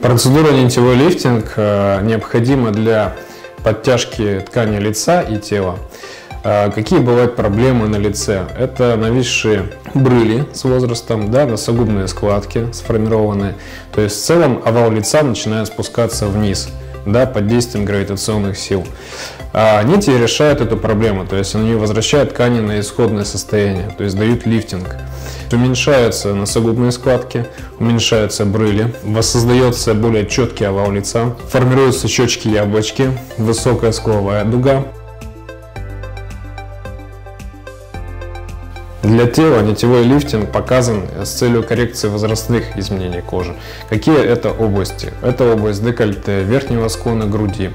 Процедура нитевой лифтинг э, необходима для подтяжки ткани лица и тела. Э, какие бывают проблемы на лице? Это нависшие брыли с возрастом, да, носогубные складки сформированные. То есть в целом овал лица начинает спускаться вниз да, под действием гравитационных сил. А нити решают эту проблему, то есть они возвращают ткани на исходное состояние, то есть дают лифтинг. Уменьшаются носогубные складки, уменьшаются брыли, воссоздается более четкий овал лица, формируются щечки-яблочки, высокая скуловая дуга. Для тела нитевой лифтинг показан с целью коррекции возрастных изменений кожи. Какие это области? Это область декольте, верхнего склона груди,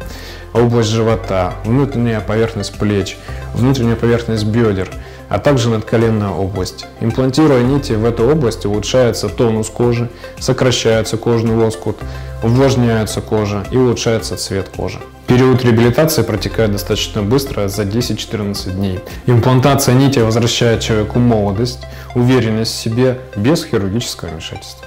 область живота, внутренняя поверхность плеч, внутренняя поверхность бедер – а также надколенная область. Имплантируя нити в эту область, улучшается тонус кожи, сокращается кожный лоскут, увлажняется кожа и улучшается цвет кожи. Период реабилитации протекает достаточно быстро, за 10-14 дней. Имплантация нити возвращает человеку молодость, уверенность в себе без хирургического вмешательства.